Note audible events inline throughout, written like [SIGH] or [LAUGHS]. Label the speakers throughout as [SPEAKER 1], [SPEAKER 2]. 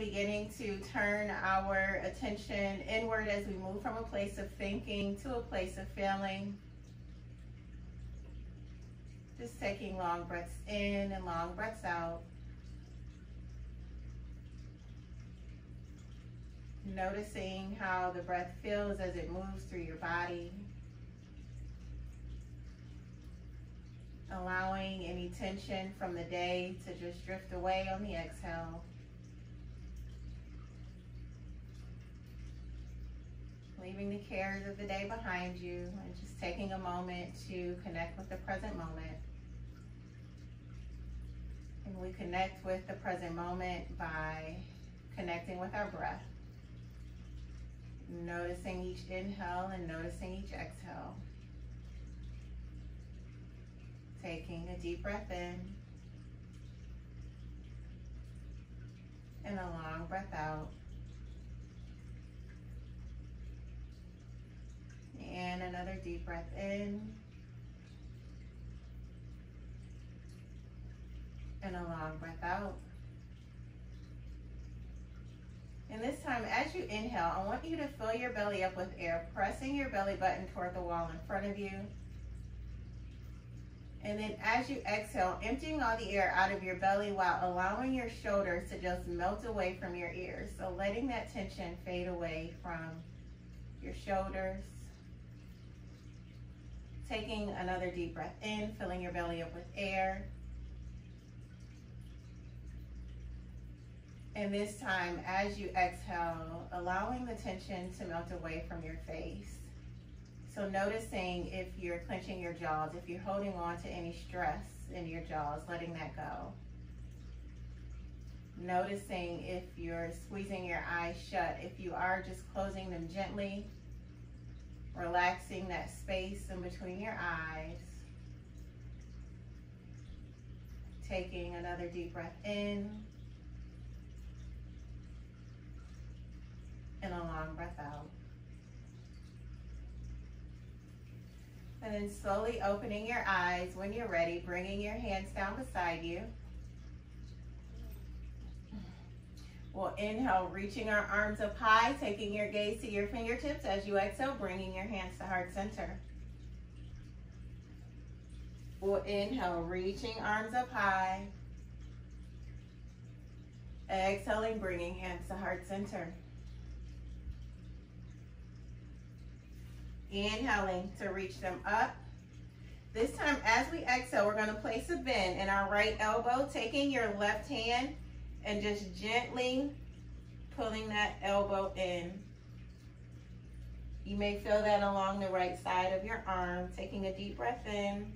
[SPEAKER 1] beginning to turn our attention inward as we move from a place of thinking to a place of feeling. Just taking long breaths in and long breaths out. Noticing how the breath feels as it moves through your body. Allowing any tension from the day to just drift away on the exhale. Leaving the cares of the day behind you and just taking a moment to connect with the present moment. And we connect with the present moment by connecting with our breath. Noticing each inhale and noticing each exhale. Taking a deep breath in. And a long breath out. And another deep breath in. And a long breath out. And this time, as you inhale, I want you to fill your belly up with air, pressing your belly button toward the wall in front of you. And then as you exhale, emptying all the air out of your belly while allowing your shoulders to just melt away from your ears. So letting that tension fade away from your shoulders. Taking another deep breath in, filling your belly up with air. And this time, as you exhale, allowing the tension to melt away from your face. So noticing if you're clenching your jaws, if you're holding on to any stress in your jaws, letting that go. Noticing if you're squeezing your eyes shut, if you are just closing them gently, relaxing that space in between your eyes. Taking another deep breath in. and a long breath out. And then slowly opening your eyes when you're ready, bringing your hands down beside you. We'll inhale, reaching our arms up high, taking your gaze to your fingertips as you exhale, bringing your hands to heart center. We'll inhale, reaching arms up high. Exhaling, bringing hands to heart center. Inhaling to reach them up. This time, as we exhale, we're gonna place a bend in our right elbow, taking your left hand and just gently pulling that elbow in. You may feel that along the right side of your arm, taking a deep breath in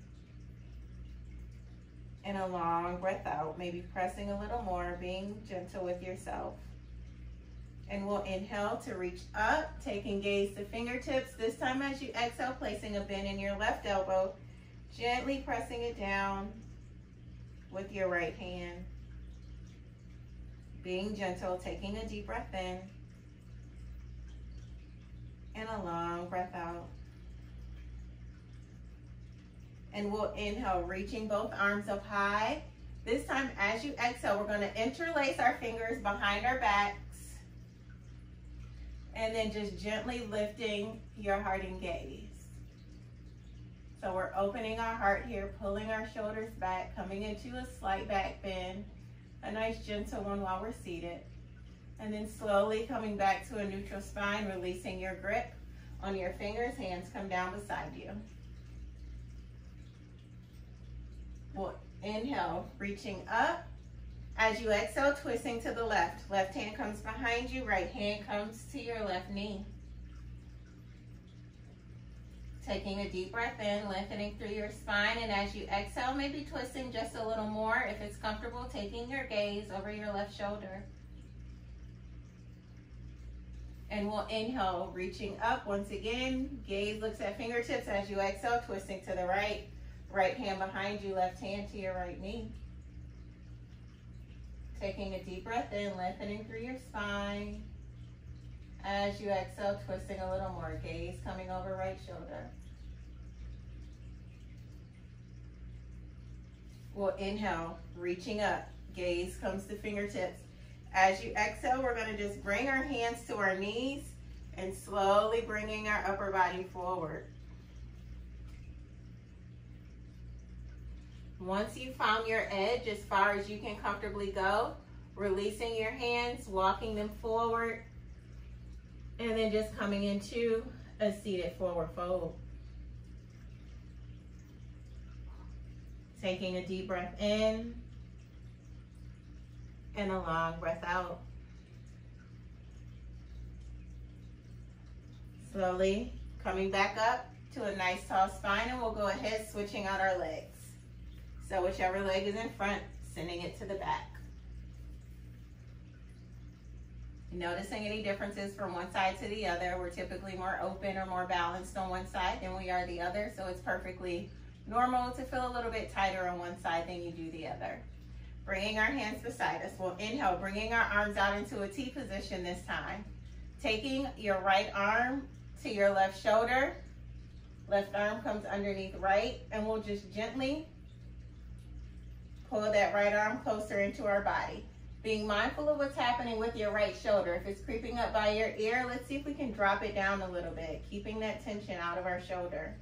[SPEAKER 1] and a long breath out, maybe pressing a little more, being gentle with yourself. And we'll inhale to reach up, taking gaze to fingertips. This time as you exhale, placing a bend in your left elbow, gently pressing it down with your right hand. Being gentle, taking a deep breath in and a long breath out. And we'll inhale, reaching both arms up high. This time, as you exhale, we're gonna interlace our fingers behind our backs and then just gently lifting your heart and gaze. So we're opening our heart here, pulling our shoulders back, coming into a slight back bend, a nice gentle one while we're seated. And then slowly coming back to a neutral spine, releasing your grip on your fingers, hands come down beside you. We'll inhale, reaching up, as you exhale, twisting to the left. Left hand comes behind you, right hand comes to your left knee. Taking a deep breath in, lengthening through your spine, and as you exhale, maybe twisting just a little more. If it's comfortable, taking your gaze over your left shoulder. And we'll inhale, reaching up once again. Gaze looks at fingertips as you exhale, twisting to the right. Right hand behind you, left hand to your right knee. Taking a deep breath in, lengthening through your spine. As you exhale, twisting a little more. Gaze coming over right shoulder. We'll inhale, reaching up. Gaze comes to fingertips. As you exhale, we're gonna just bring our hands to our knees and slowly bringing our upper body forward. Once you found your edge as far as you can comfortably go, releasing your hands, walking them forward, and then just coming into a seated forward fold. Taking a deep breath in and a long breath out. Slowly coming back up to a nice tall spine and we'll go ahead switching out our legs. So whichever leg is in front, sending it to the back. Noticing any differences from one side to the other. We're typically more open or more balanced on one side than we are the other. So it's perfectly normal to feel a little bit tighter on one side than you do the other. Bringing our hands beside us. We'll inhale, bringing our arms out into a T position this time. Taking your right arm to your left shoulder. Left arm comes underneath right. And we'll just gently pull that right arm closer into our body. Being mindful of what's happening with your right shoulder. If it's creeping up by your ear, let's see if we can drop it down a little bit, keeping that tension out of our shoulder.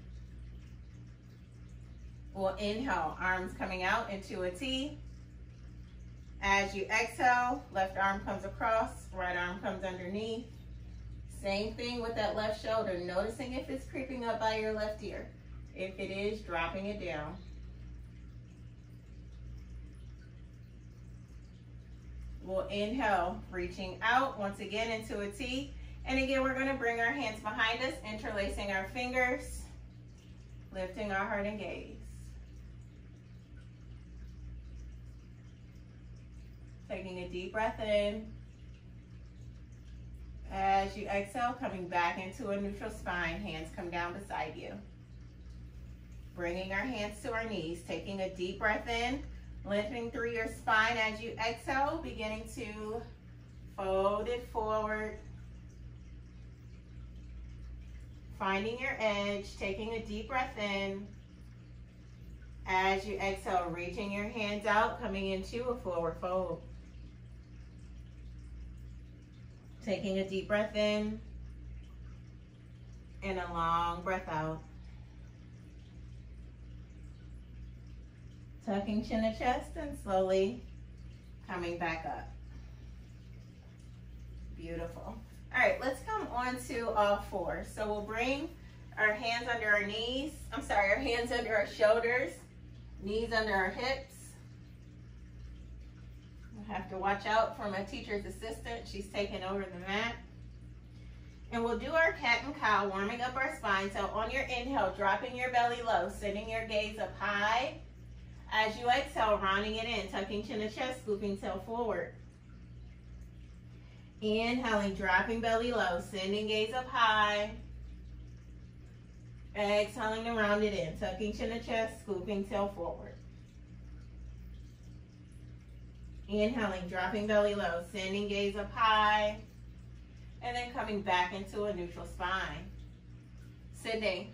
[SPEAKER 1] We'll inhale, arms coming out into a T. As you exhale, left arm comes across, right arm comes underneath. Same thing with that left shoulder, noticing if it's creeping up by your left ear. If it is, dropping it down. We'll inhale, reaching out once again into a T. And again, we're gonna bring our hands behind us, interlacing our fingers, lifting our heart and gaze. Taking a deep breath in. As you exhale, coming back into a neutral spine, hands come down beside you. Bringing our hands to our knees, taking a deep breath in, Lengthening through your spine as you exhale, beginning to fold it forward. Finding your edge, taking a deep breath in. As you exhale, reaching your hands out, coming into a forward fold. Taking a deep breath in and a long breath out. Tucking chin to chest and slowly coming back up. Beautiful. All right, let's come on to all fours. So we'll bring our hands under our knees. I'm sorry, our hands under our shoulders, knees under our hips. We'll have to watch out for my teacher's assistant. She's taking over the mat. And we'll do our cat and cow, warming up our spine. So on your inhale, dropping your belly low, sending your gaze up high as you exhale, rounding it in, tucking chin to chest, scooping tail forward. Inhaling, dropping belly low, sending gaze up high. Exhaling to round it in, tucking chin to chest, scooping tail forward. Inhaling, dropping belly low, sending gaze up high. And then coming back into a neutral spine. Sending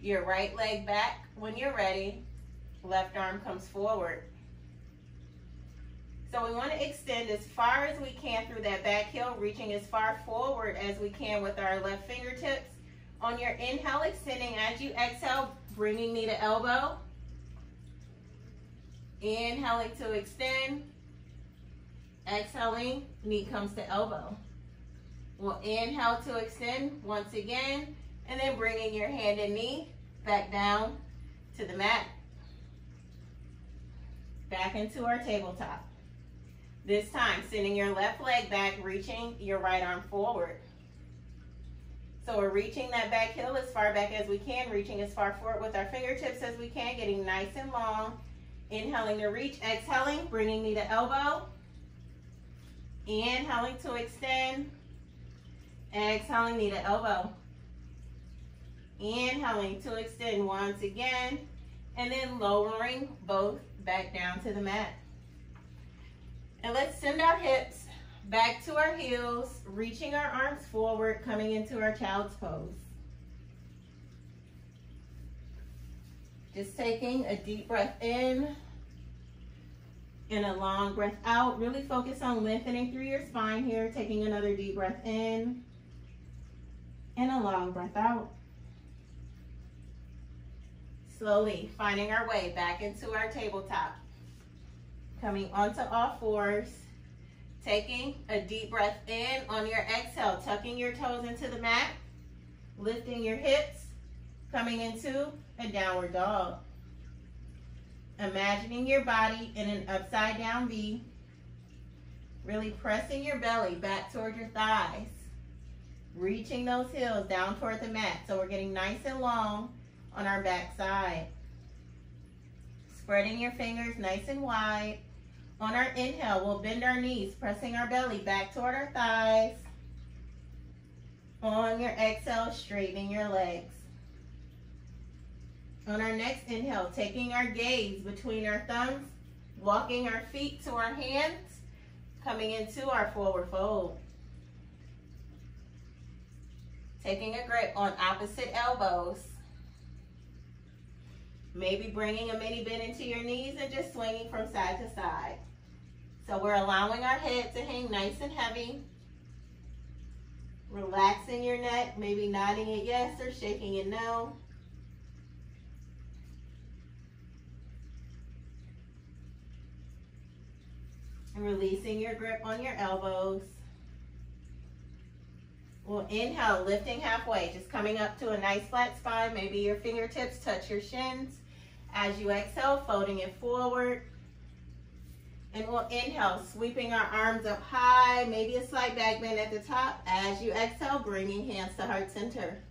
[SPEAKER 1] your right leg back when you're ready. Left arm comes forward. So we want to extend as far as we can through that back heel, reaching as far forward as we can with our left fingertips. On your inhale, extending as you exhale, bringing knee to elbow. Inhaling to extend. Exhaling, knee comes to elbow. We'll inhale to extend once again, and then bringing your hand and knee back down to the mat back into our tabletop. This time, sending your left leg back, reaching your right arm forward. So we're reaching that back heel as far back as we can, reaching as far forward with our fingertips as we can, getting nice and long. Inhaling to reach, exhaling, bringing knee to elbow. Inhaling to extend. Exhaling, knee to elbow. Inhaling to extend once again. And then lowering both back down to the mat. And let's send our hips back to our heels, reaching our arms forward, coming into our child's pose. Just taking a deep breath in And a long breath out. Really focus on lengthening through your spine here. Taking another deep breath in. And a long breath out. Slowly finding our way back into our tabletop. Coming onto all fours. Taking a deep breath in on your exhale, tucking your toes into the mat, lifting your hips, coming into a downward dog. Imagining your body in an upside down V, really pressing your belly back toward your thighs, reaching those heels down toward the mat. So we're getting nice and long on our back side. Spreading your fingers nice and wide on our inhale, we'll bend our knees, pressing our belly back toward our thighs. On your exhale, straightening your legs. On our next inhale, taking our gaze between our thumbs, walking our feet to our hands, coming into our forward fold. Taking a grip on opposite elbows. Maybe bringing a mini bend into your knees and just swinging from side to side. So we're allowing our head to hang nice and heavy. Relaxing your neck, maybe nodding it yes or shaking it no. And releasing your grip on your elbows. We'll inhale, lifting halfway, just coming up to a nice flat spine. Maybe your fingertips touch your shins. As you exhale, folding it forward. And we'll inhale, sweeping our arms up high, maybe a slight back bend at the top. As you exhale, bringing hands to heart center.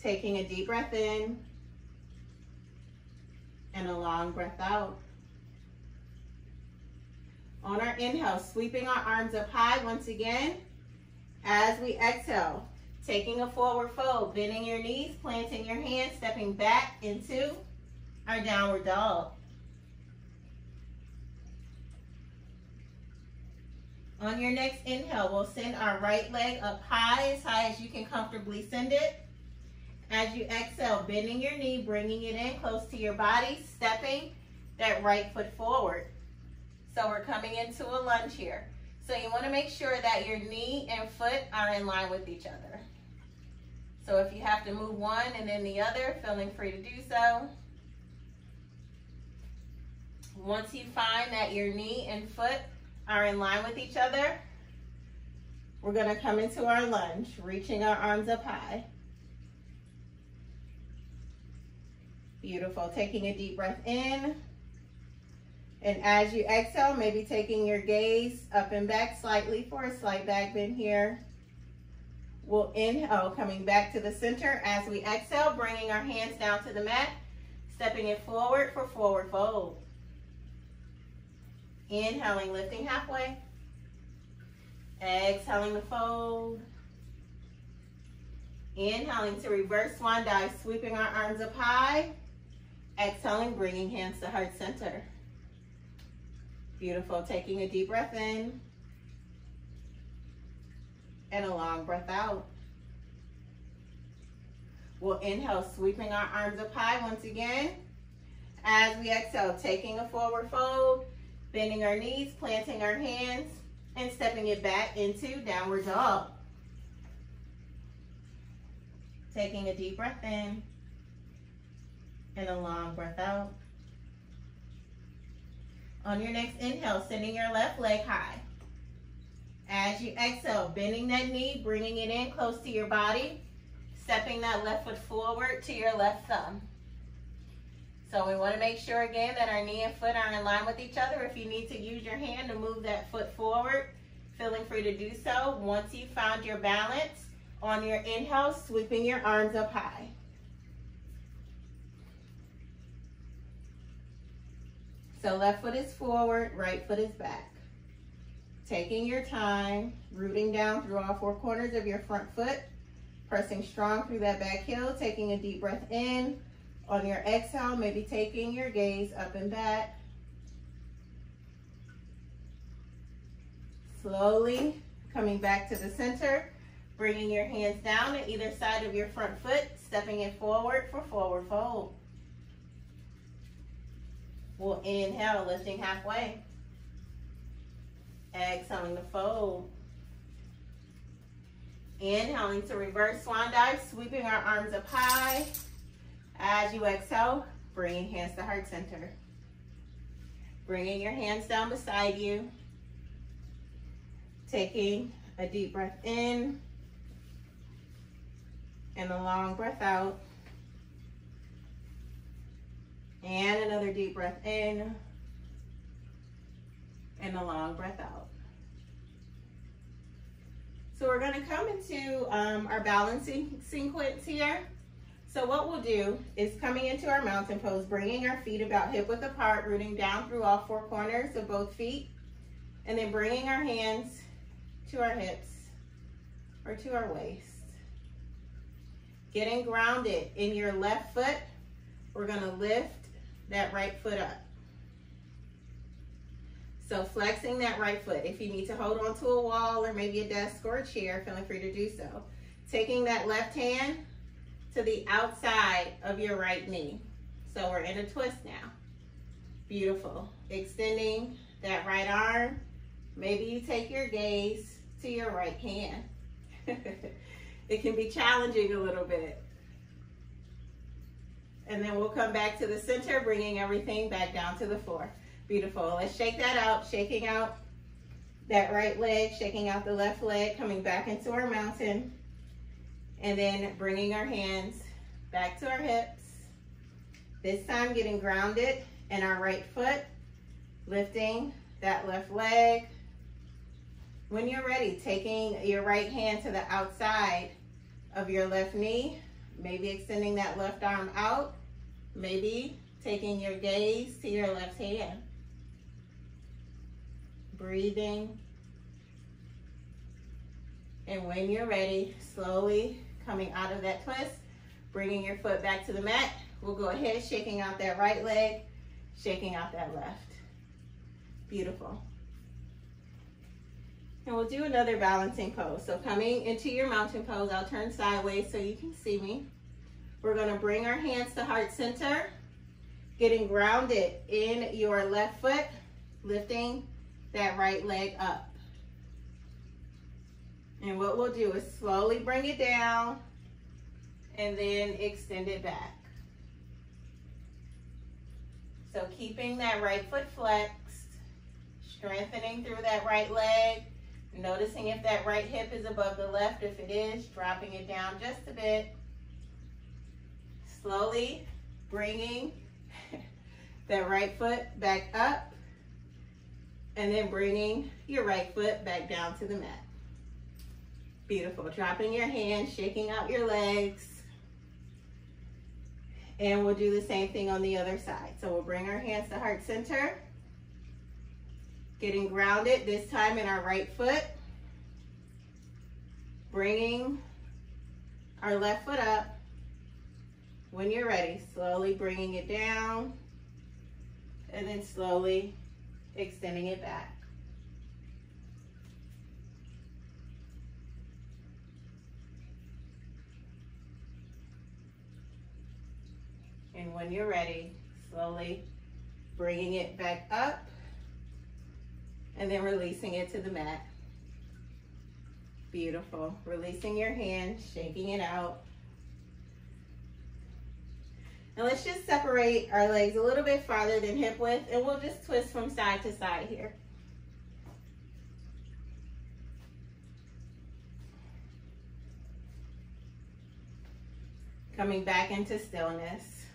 [SPEAKER 1] Taking a deep breath in and a long breath out. On our inhale, sweeping our arms up high once again. As we exhale, taking a forward fold, bending your knees, planting your hands, stepping back into our downward dog. On your next inhale, we'll send our right leg up high, as high as you can comfortably send it. As you exhale, bending your knee, bringing it in close to your body, stepping that right foot forward. So we're coming into a lunge here. So you want to make sure that your knee and foot are in line with each other. So if you have to move one and then the other, feeling free to do so. Once you find that your knee and foot are in line with each other, we're gonna come into our lunge, reaching our arms up high. Beautiful, taking a deep breath in. And as you exhale, maybe taking your gaze up and back slightly for a slight back bend here. We'll inhale, coming back to the center. As we exhale, bringing our hands down to the mat, stepping it forward for forward fold. Inhaling, lifting halfway. Exhaling to fold. Inhaling to reverse swan dive, sweeping our arms up high. Exhaling, bringing hands to heart center. Beautiful. Taking a deep breath in. And a long breath out. We'll inhale, sweeping our arms up high once again. As we exhale, taking a forward fold. Bending our knees, planting our hands, and stepping it back into downward dog. Taking a deep breath in and a long breath out. On your next inhale, sending your left leg high. As you exhale, bending that knee, bringing it in close to your body, stepping that left foot forward to your left thumb. So we want to make sure again that our knee and foot are in line with each other. If you need to use your hand to move that foot forward, feeling free to do so. Once you found your balance, on your inhale, sweeping your arms up high. So left foot is forward, right foot is back. Taking your time, rooting down through all four corners of your front foot, pressing strong through that back heel, taking a deep breath in, on your exhale, maybe taking your gaze up and back. Slowly coming back to the center, bringing your hands down to either side of your front foot, stepping it forward for forward fold. We'll inhale, lifting halfway. Exhaling to fold. Inhaling to reverse swan dive, sweeping our arms up high. As you exhale, bringing hands to heart center. Bringing your hands down beside you. Taking a deep breath in and a long breath out. And another deep breath in and a long breath out. So we're gonna come into um, our balancing sequence here. So what we'll do is coming into our mountain pose, bringing our feet about hip width apart, rooting down through all four corners of both feet, and then bringing our hands to our hips or to our waist. Getting grounded in your left foot, we're gonna lift that right foot up. So flexing that right foot. If you need to hold onto a wall or maybe a desk or a chair, feeling free to do so. Taking that left hand to the outside of your right knee. So we're in a twist now. Beautiful. Extending that right arm. Maybe you take your gaze to your right hand. [LAUGHS] it can be challenging a little bit. And then we'll come back to the center, bringing everything back down to the floor. Beautiful. Let's shake that out, shaking out that right leg, shaking out the left leg, coming back into our mountain. And then bringing our hands back to our hips. This time getting grounded in our right foot, lifting that left leg. When you're ready, taking your right hand to the outside of your left knee, maybe extending that left arm out, maybe taking your gaze to your left hand. Breathing. And when you're ready, slowly coming out of that twist, bringing your foot back to the mat. We'll go ahead, shaking out that right leg, shaking out that left. Beautiful. And we'll do another balancing pose. So coming into your mountain pose, I'll turn sideways so you can see me. We're gonna bring our hands to heart center, getting grounded in your left foot, lifting that right leg up. And what we'll do is slowly bring it down and then extend it back. So keeping that right foot flexed, strengthening through that right leg, noticing if that right hip is above the left. If it is, dropping it down just a bit. Slowly bringing [LAUGHS] that right foot back up and then bringing your right foot back down to the mat. Beautiful. Dropping your hands, shaking out your legs. And we'll do the same thing on the other side. So we'll bring our hands to heart center. Getting grounded, this time in our right foot. Bringing our left foot up. When you're ready, slowly bringing it down. And then slowly extending it back. And when you're ready, slowly bringing it back up and then releasing it to the mat. Beautiful. Releasing your hand, shaking it out. And let's just separate our legs a little bit farther than hip width and we'll just twist from side to side here. Coming back into stillness.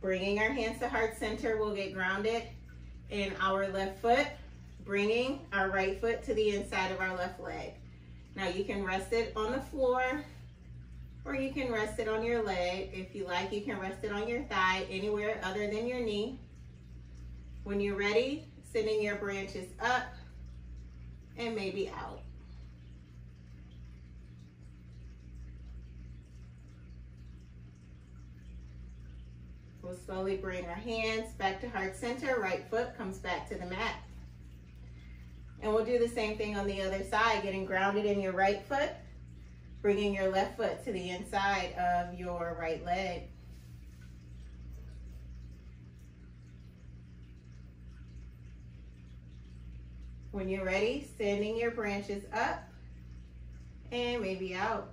[SPEAKER 1] Bringing our hands to heart center, we'll get grounded in our left foot, bringing our right foot to the inside of our left leg. Now you can rest it on the floor or you can rest it on your leg. If you like, you can rest it on your thigh, anywhere other than your knee. When you're ready, sending your branches up and maybe out. We'll slowly bring our hands back to heart center. Right foot comes back to the mat. And we'll do the same thing on the other side, getting grounded in your right foot, Bringing your left foot to the inside of your right leg. When you're ready, sending your branches up and maybe out.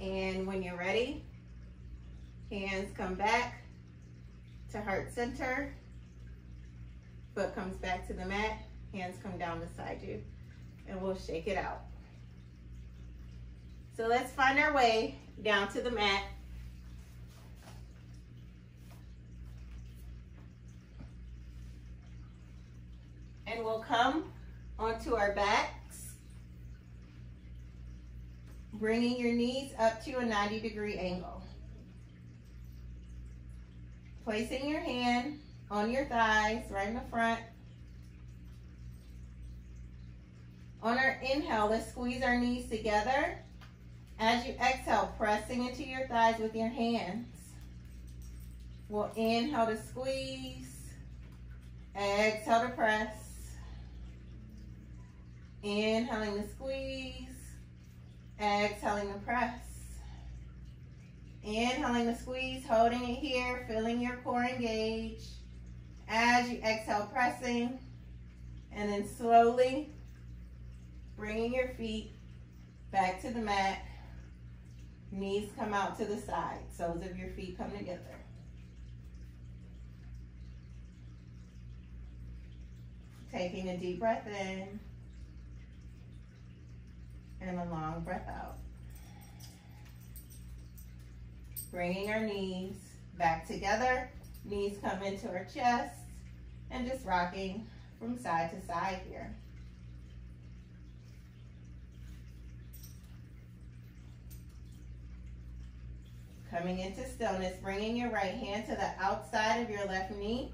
[SPEAKER 1] And when you're ready, hands come back to heart center. Foot comes back to the mat. Hands come down beside you. And we'll shake it out. So let's find our way down to the mat. And we'll come onto our backs, bringing your knees up to a 90 degree angle. Placing your hand on your thighs, right in the front. On our inhale, let's squeeze our knees together. As you exhale, pressing into your thighs with your hands. We'll inhale to squeeze. Exhale to press. Inhaling to squeeze. Exhaling to press. Inhaling the squeeze, holding it here, feeling your core engage. As you exhale, pressing. And then slowly bringing your feet back to the mat. Knees come out to the side. Soles of your feet come together. Taking a deep breath in. And a long breath out. Bringing our knees back together. Knees come into our chest. And just rocking from side to side here. Coming into stillness, bringing your right hand to the outside of your left knee.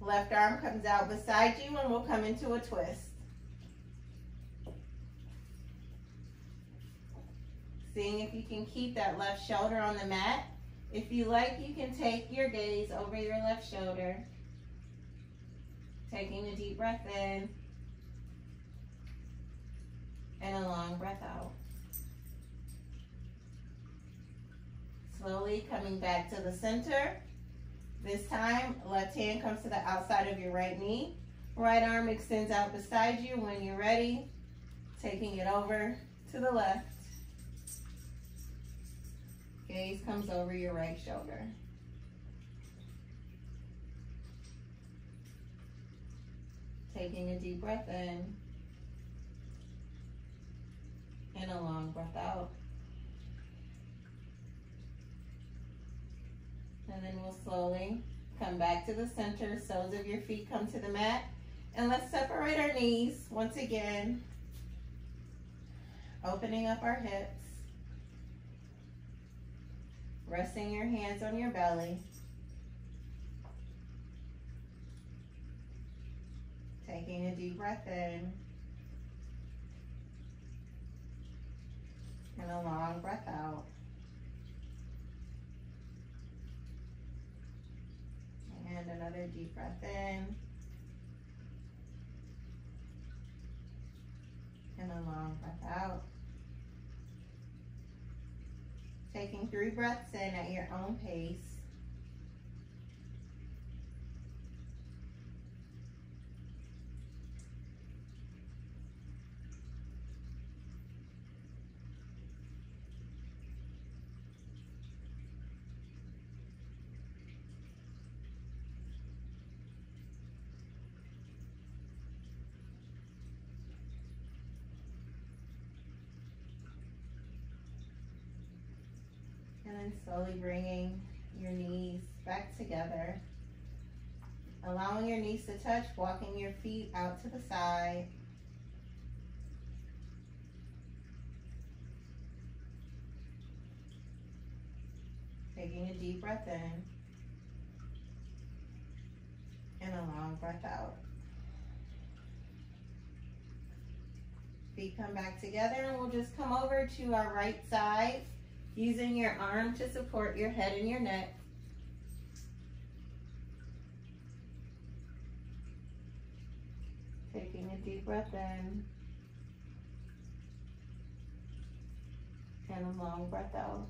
[SPEAKER 1] Left arm comes out beside you and we'll come into a twist. Seeing if you can keep that left shoulder on the mat. If you like, you can take your gaze over your left shoulder. Taking a deep breath in. And a long breath out. Slowly coming back to the center. This time, left hand comes to the outside of your right knee. Right arm extends out beside you when you're ready. Taking it over to the left. Gaze comes over your right shoulder. Taking a deep breath in. And a long breath out. And then we'll slowly come back to the center. Soles of your feet come to the mat. And let's separate our knees once again. Opening up our hips. Resting your hands on your belly. Taking a deep breath in. And a long breath out. And another deep breath in. And a long breath out. Taking three breaths in at your own pace. And then slowly bringing your knees back together. Allowing your knees to touch, walking your feet out to the side. Taking a deep breath in. And a long breath out. Feet come back together and we'll just come over to our right side using your arm to support your head and your neck. Taking a deep breath in. And a long breath out.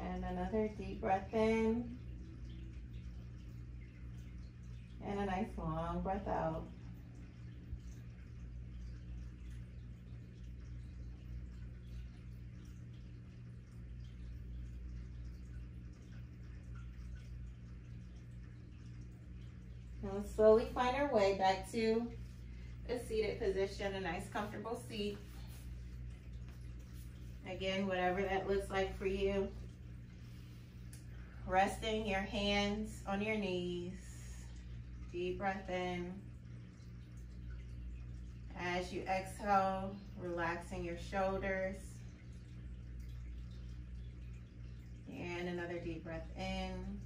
[SPEAKER 1] And another deep breath in. And a nice long breath out. We'll slowly find our way back to a seated position, a nice comfortable seat. Again, whatever that looks like for you. Resting your hands on your knees. Deep breath in. As you exhale, relaxing your shoulders. And another deep breath in.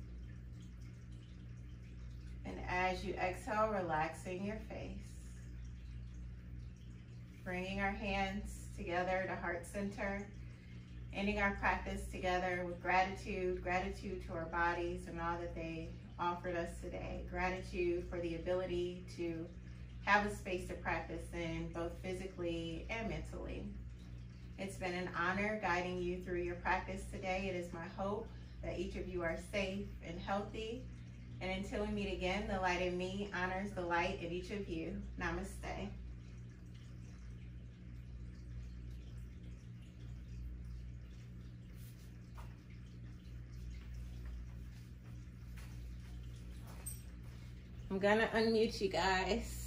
[SPEAKER 1] As you exhale, relaxing your face. Bringing our hands together to heart center. Ending our practice together with gratitude, gratitude to our bodies and all that they offered us today. Gratitude for the ability to have a space to practice in both physically and mentally. It's been an honor guiding you through your practice today. It is my hope that each of you are safe and healthy and until we meet again, the light in me honors the light in each of you. Namaste. I'm gonna unmute you guys.